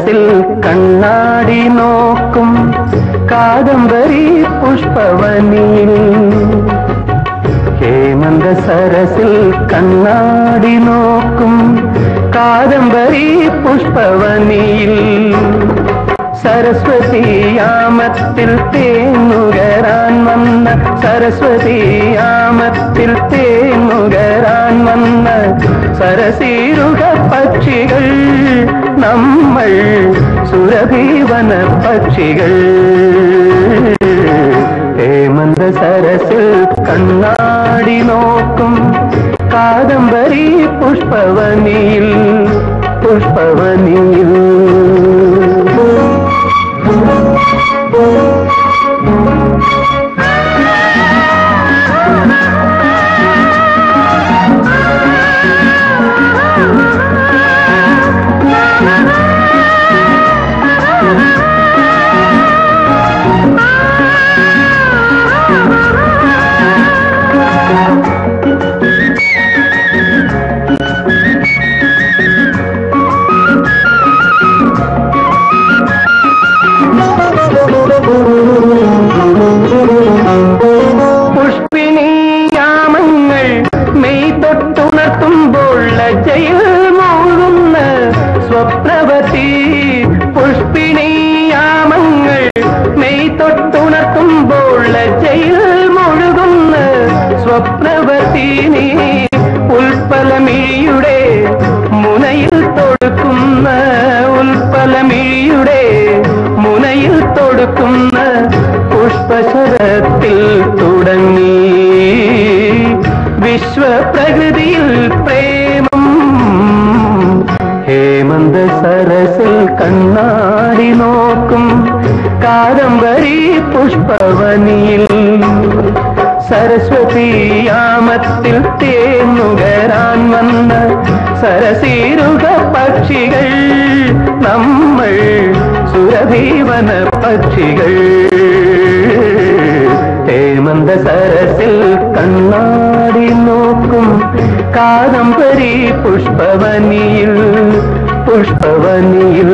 സരസിൽ കണ്ണാടി നോക്കും. കാദംബരി പുഷ്പവനിയിൽ ഹേമന്ത സരസിൽ കണ്ണാടി നോക്കും. കാദംബരി പുഷ്പവനിയിൽ സരസ്വതിയാമത്തിൽ തേന്നുകരാൻ വന്ന സരസ്വതിയാമത്തിൽ തേന്നുകരാൻ വന്ന സരസീരുക പക്ഷികൾ നമ്മൾ സുരഭീവന പക്ഷികൾ ഹേമന്ത സരസിൽ കണ്ണാടി നോക്കും കാദംബരി പുഷ്പവനിയിൽ പുഷ്പവനിയിൽ സ്വപ്നവതി നീ ഉൽപ്പലമിഴിയുടെ മുനയിൽ തൊടുക്കുന്ന ഉൽപ്പലമിഴിയുടെ മുനയിൽ തൊടുക്കുന്ന പുഷ്പശരത്തിൽ തുടങ്ങി. വിശ്വപ്രകൃതിയിൽ പ്രേമം ഹേമന്ത സരസിൽ കണ്ണാടി നോക്കും. കാദംബരി പുഷ്പവനിയിൽ സരസ്വതിയാമത്തിൽ തേങ്ങുകരാൻ വന്ന സരസീരുക പക്ഷികൾ നമ്മൾ സുരഭീവന പക്ഷികൾ. ഹേമന്ത സരസിൽ കണ്ണാടി നോക്കും. കാദംബരി പുഷ്പവനിയിൽ പുഷ്പവനിയിൽ.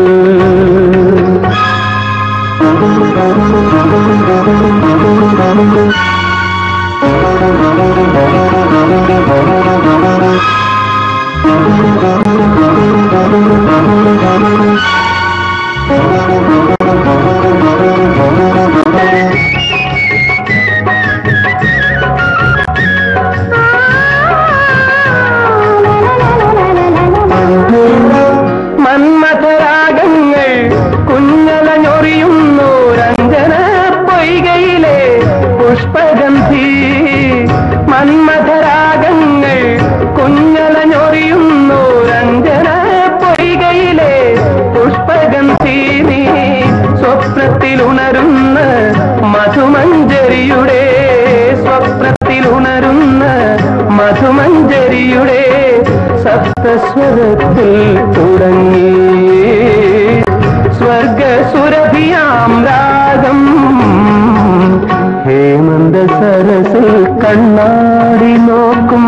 മധുമഞ്ജരിയുടെ സപ്തസ്വരത്തിൽ തുടങ്ങി. സ്വർഗസുരഭിയാം രാഗം. ഹേമന്ത സരസിൽ കണ്ണാടി നോക്കും.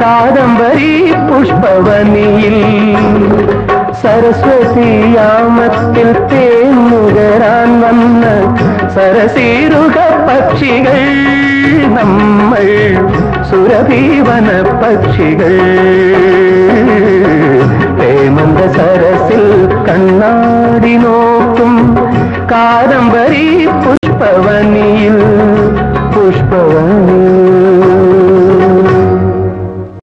കാദംബരി പുഷ്പവനിയിൽ സരസ്വതിയാമത്തിൽ തേന്നുകരാൻ വന്ന സരസീരുക പക്ഷികൾ നമ്മൾ சுரபீவன பட்சிகள். ஹேமந்த சரசில் கண்ணாடி நோக்கும் காதம்பர்